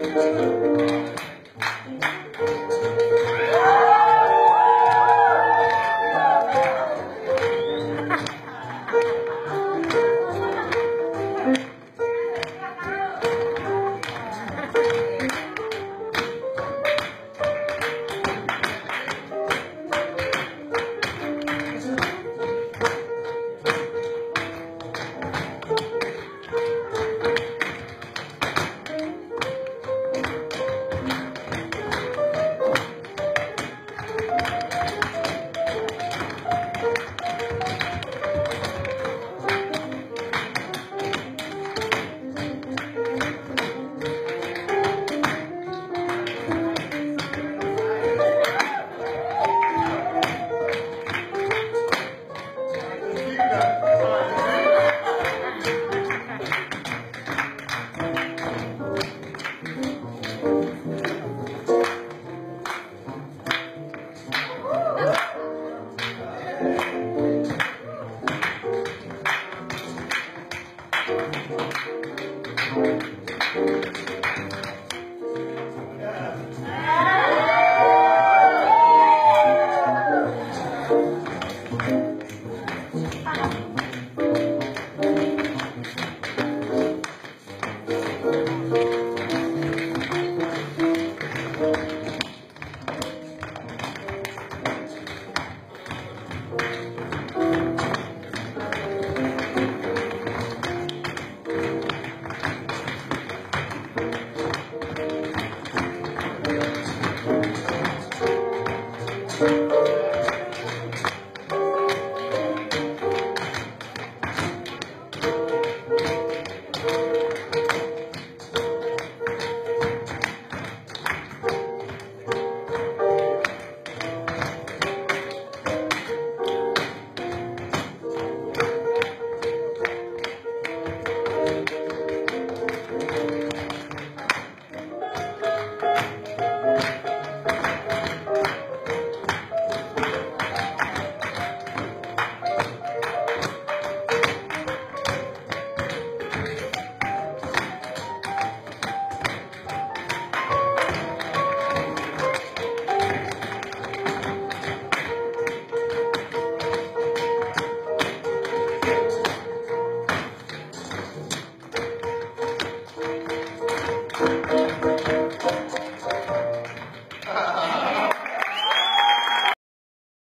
Música